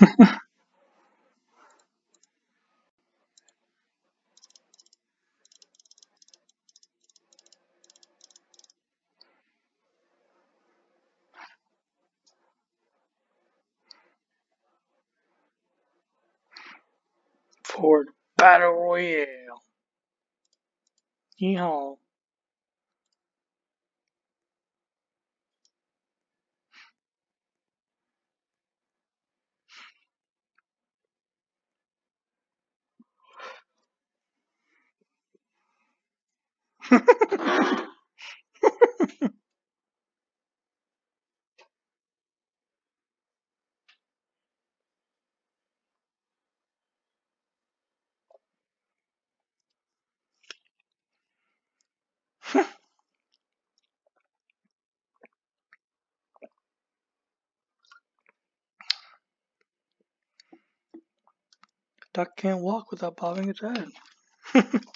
Ford Battle Royale. Yeehaw. Duck can't walk without bobbing its head.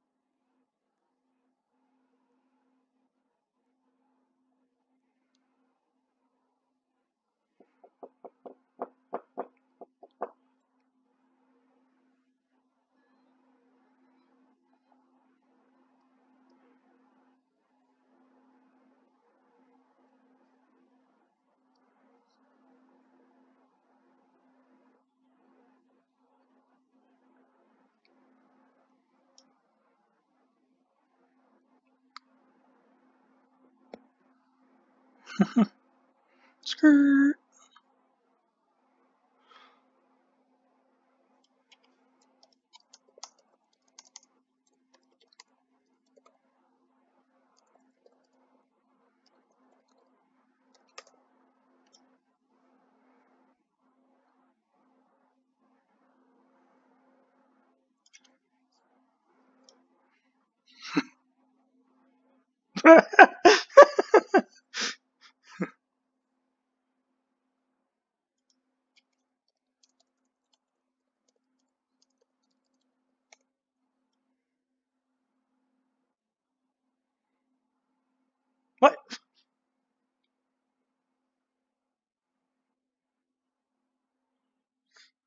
her.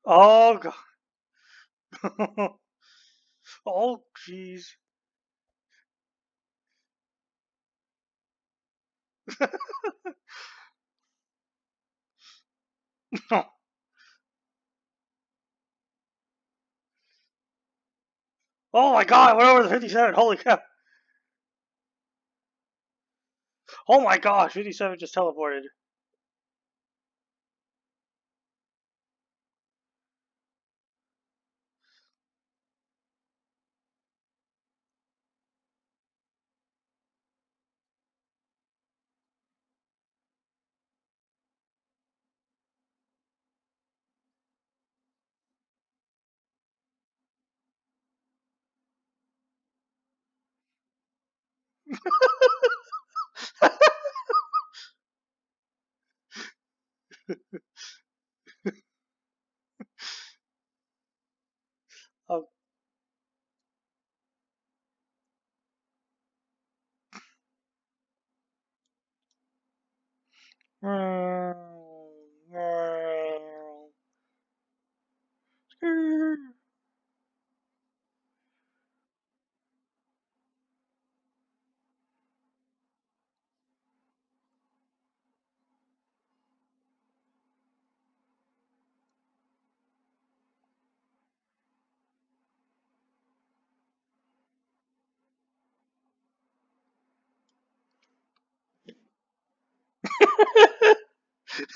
Oh god. oh jeez. oh my god, I went over the 57. Holy cow. Oh my gosh, 57 just teleported.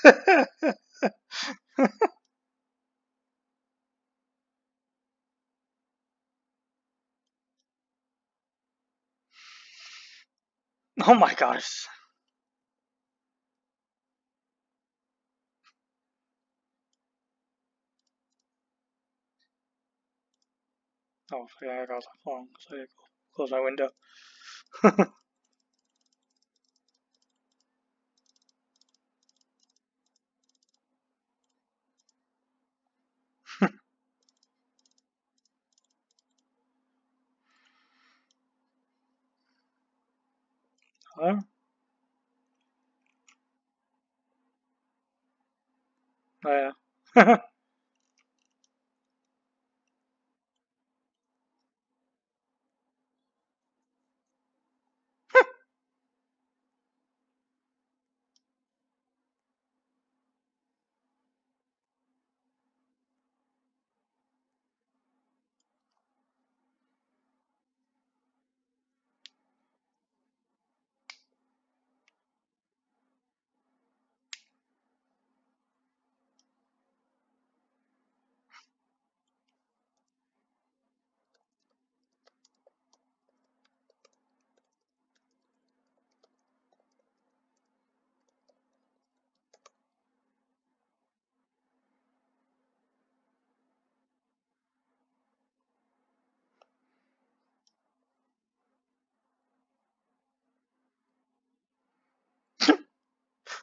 oh my gosh. Oh, yeah, I got that phone, so I close my window. 啊哎呀哈哈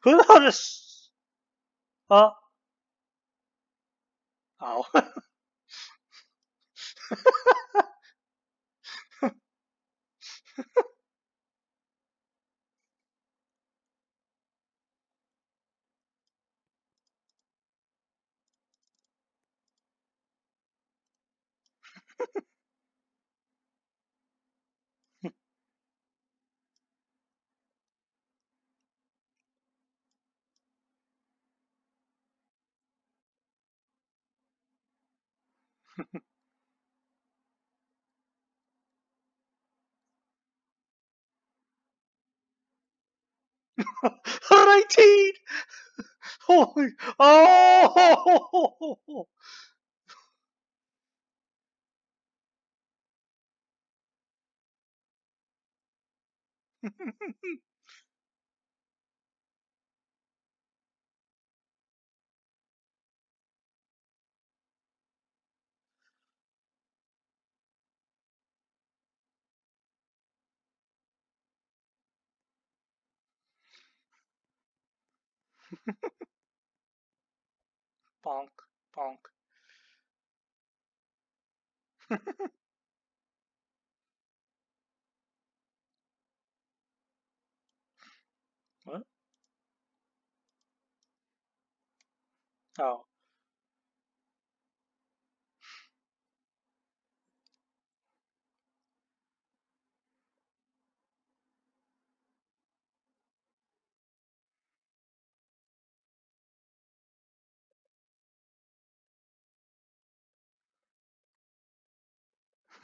Hello? Oh, yeah. Who the hell just... Oh. Oh. Righty! Holy! Oh! bonk, bonk. what? Oh.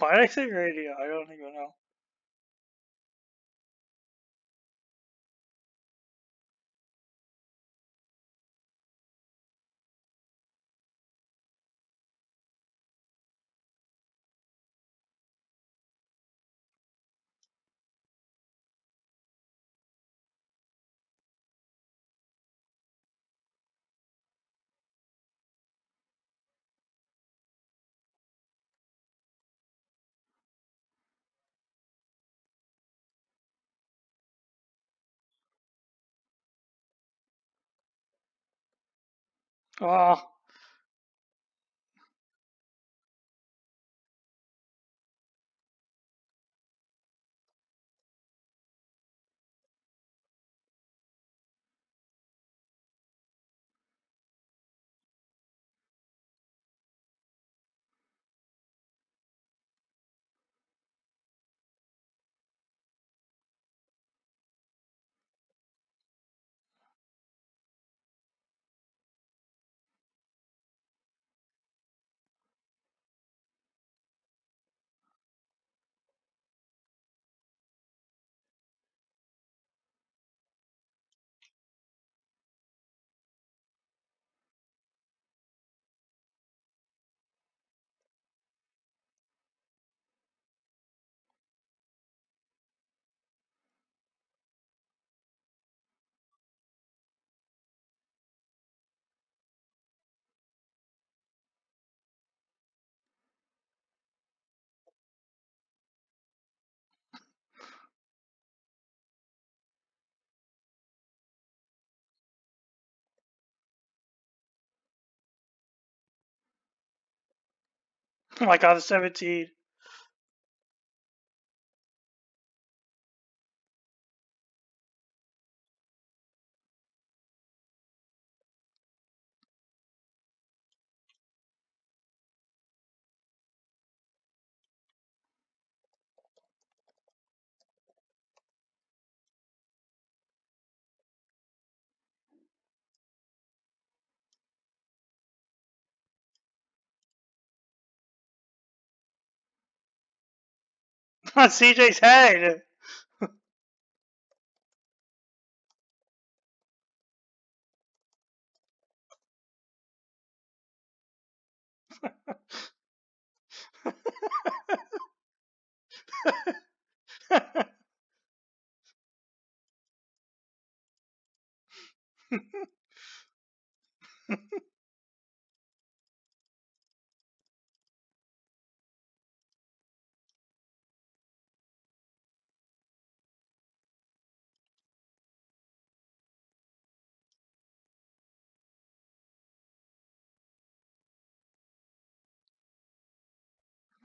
Say radio? I don't even know. Oh. My god, the 17. On CJ's head!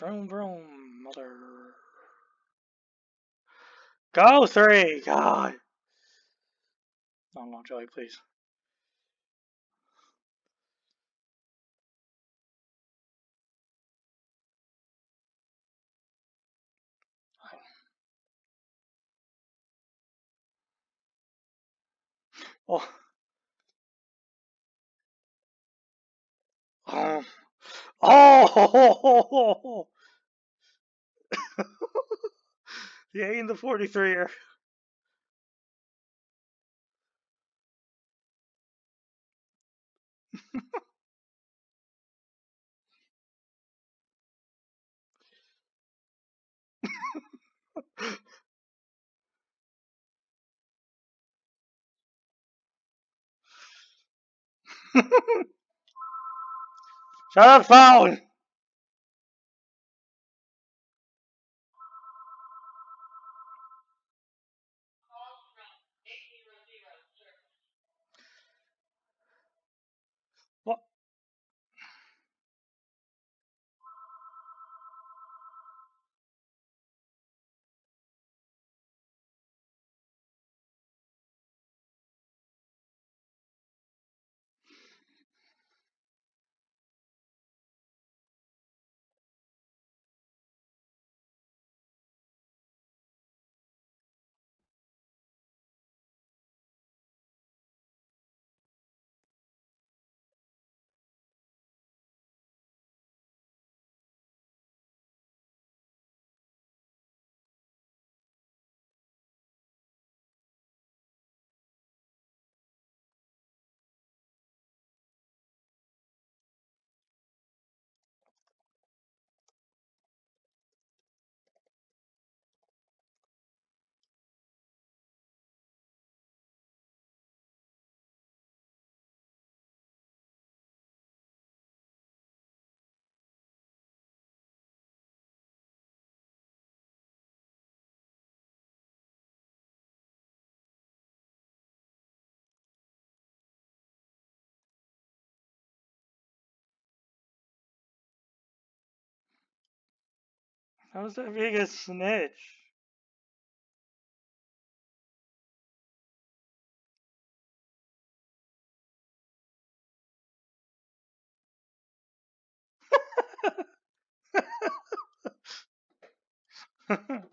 Vroom, vroom, mother. Go three, God. Long, long, Joey, please. Oh. Oh. Oh. A and the 43er. Shut up, phone! I was the biggest snitch.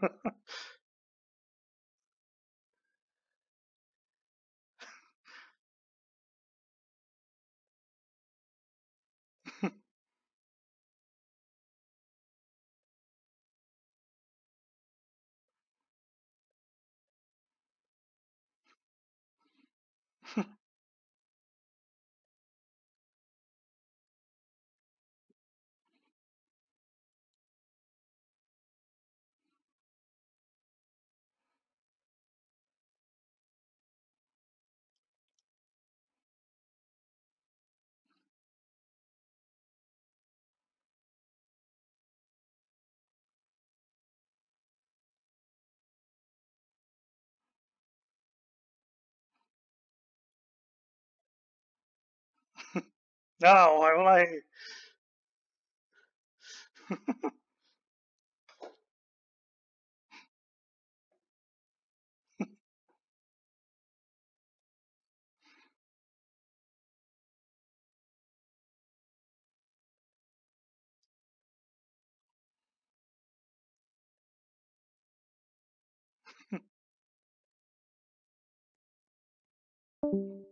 Huh. No, why would I?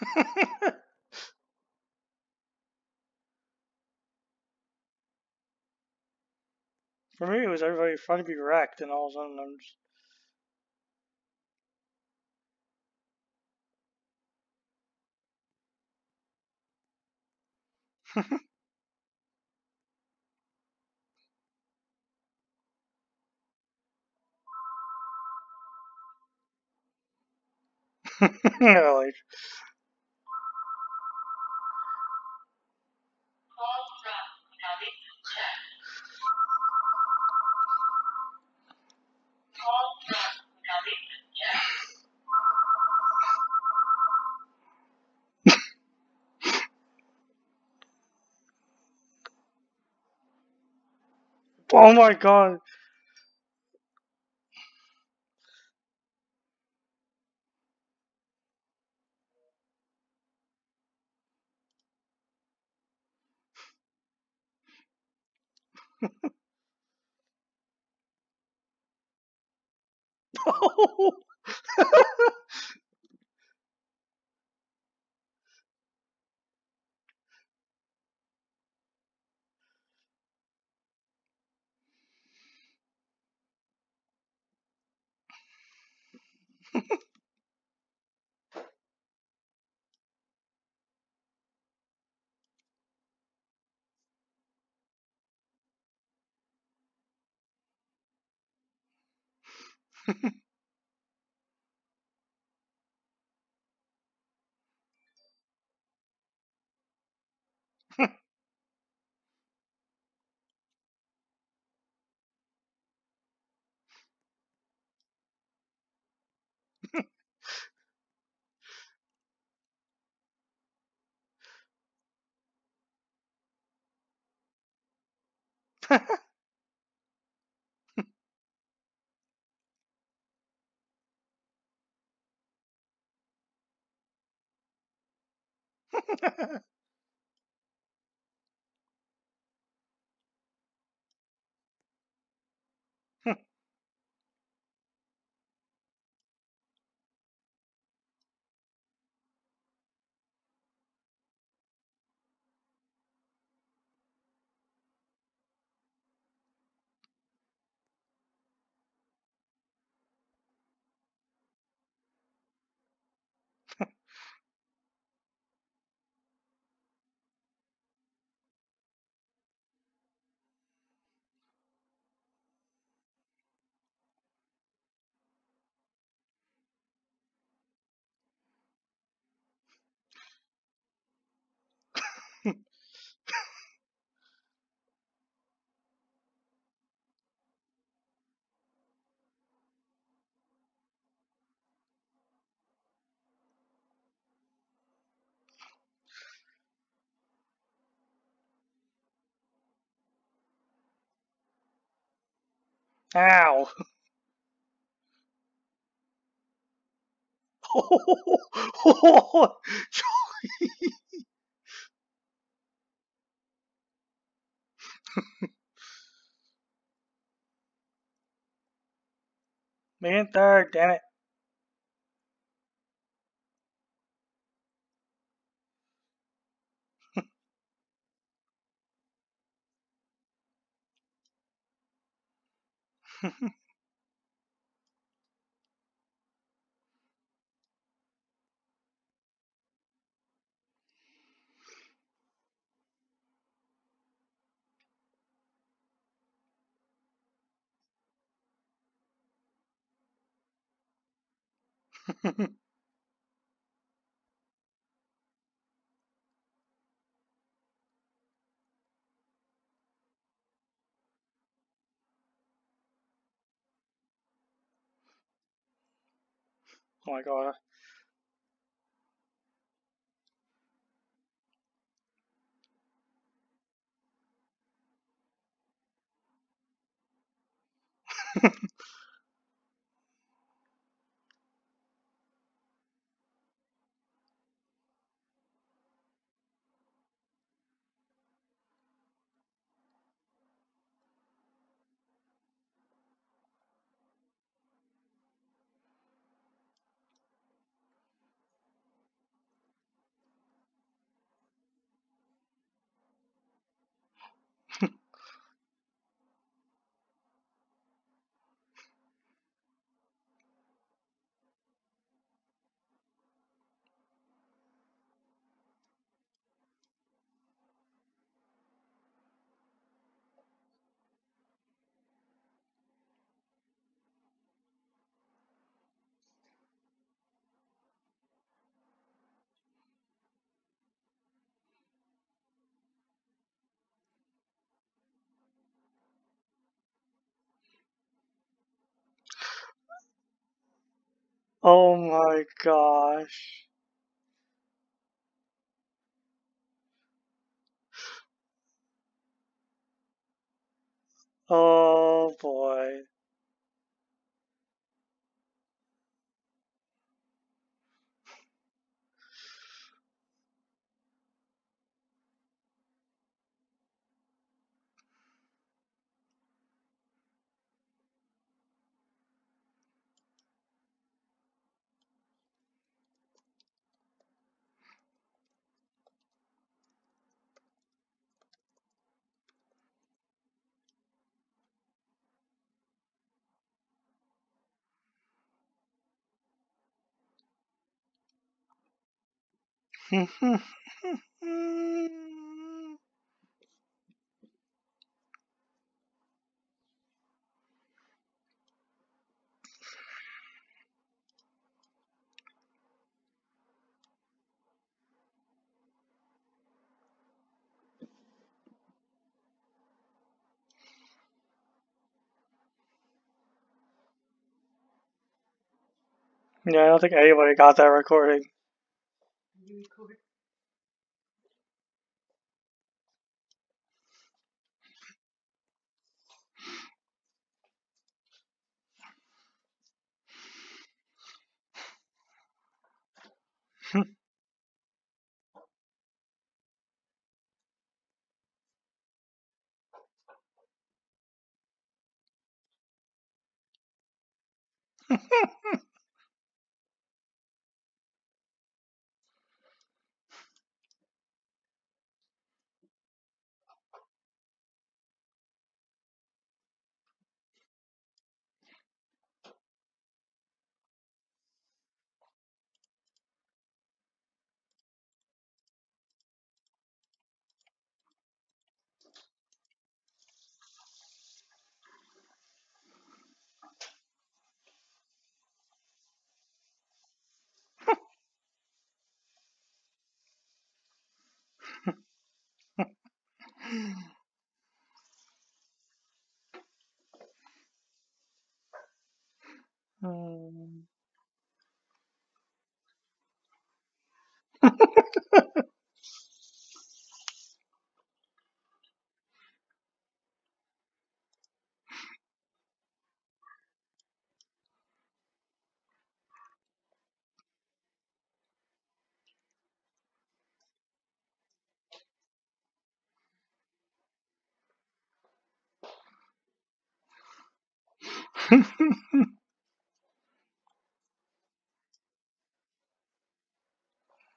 For me, it was everybody trying to be wrecked, and all of a sudden I'm just. like, oh my god. Ha ha. Ha ha ha. Ow. Me in third, damn it. Ha ha ha. Oh my god. Oh my gosh. Oh boy. Yeah, I don't think anybody got that recording. Hmm.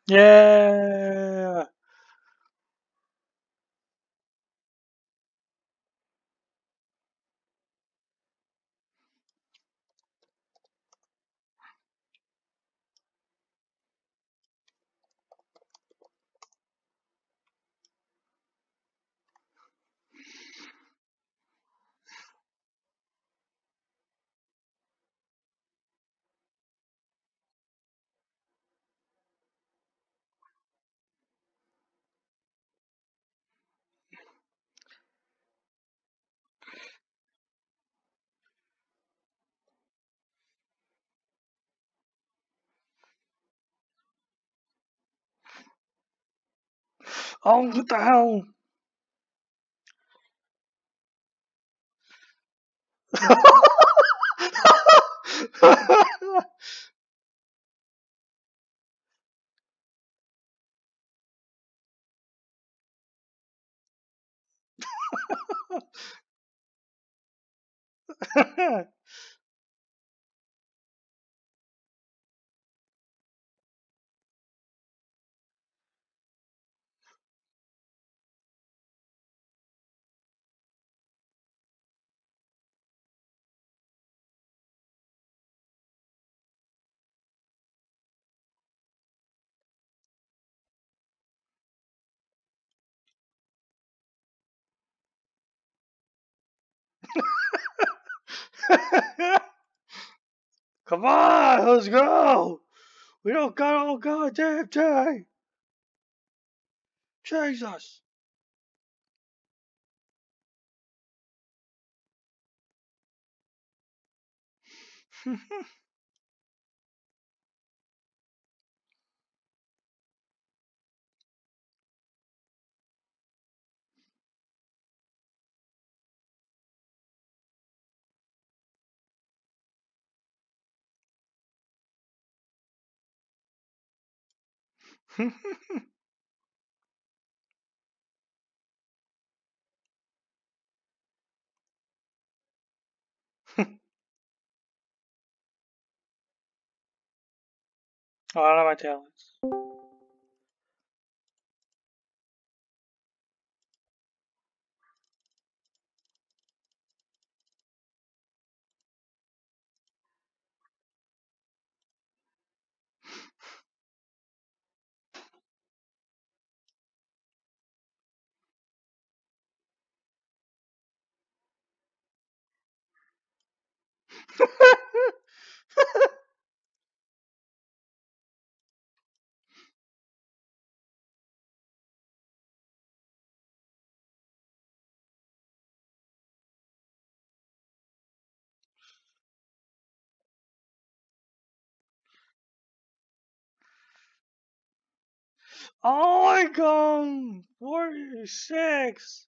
yeah. Oh, what the hell? Come on, let's go. We don't got all goddamn time. Jesus. Oh, I don't know my talents. Oh my god! 46!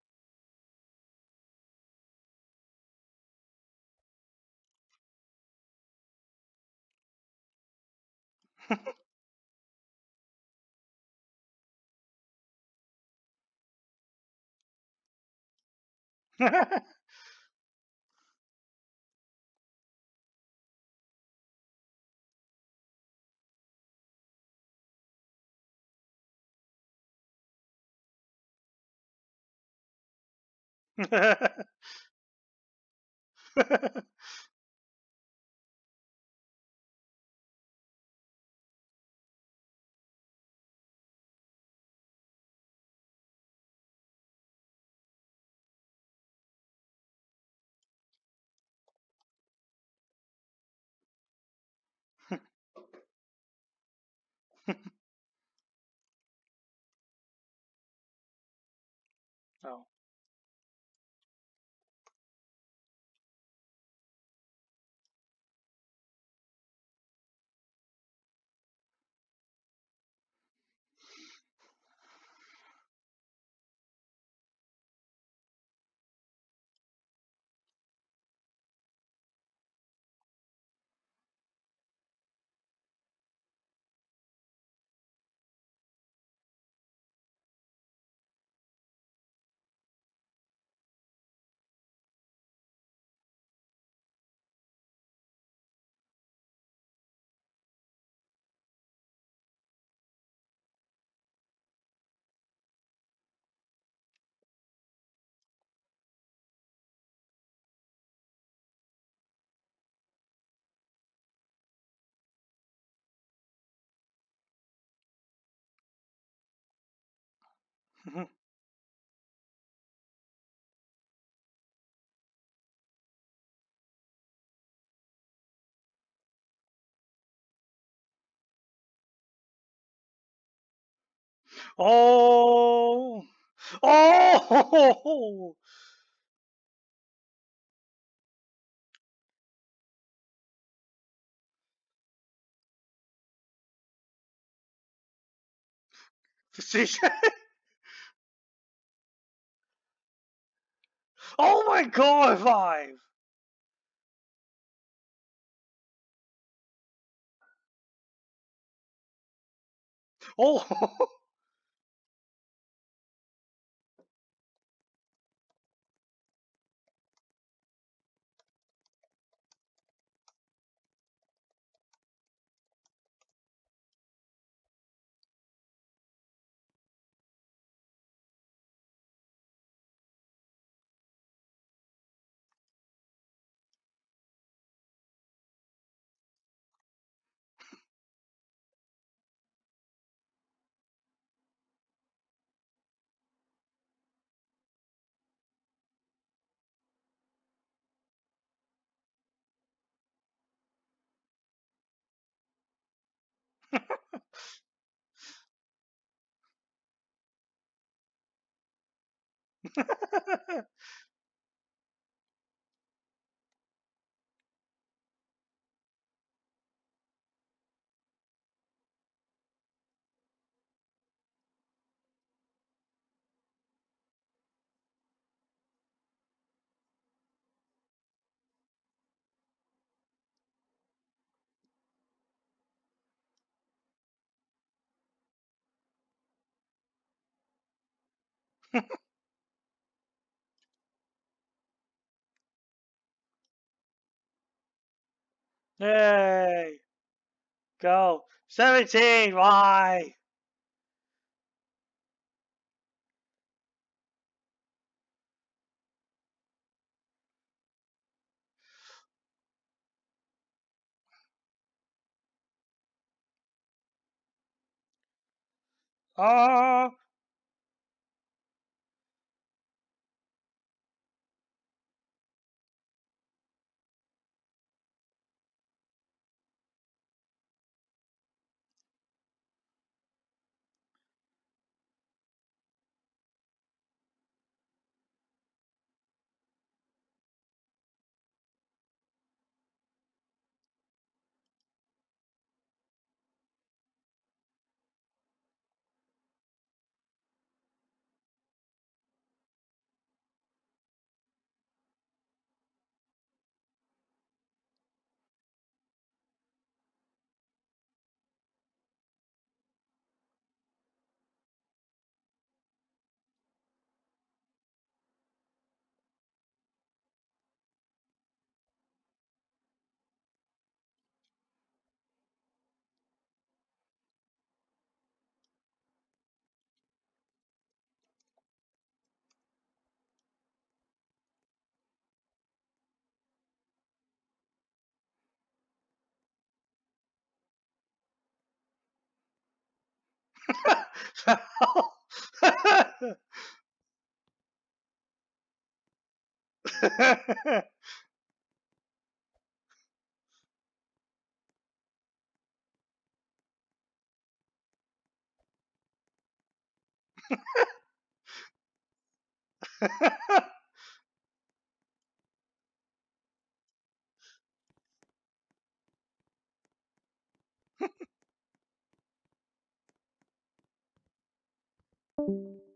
Ha ha ha. Oh. Mhm. oh! Oh! Precision. oh my god, five! Oh! Ha ha. Yay! Go. 17, why? Oh! Ha ha ha! you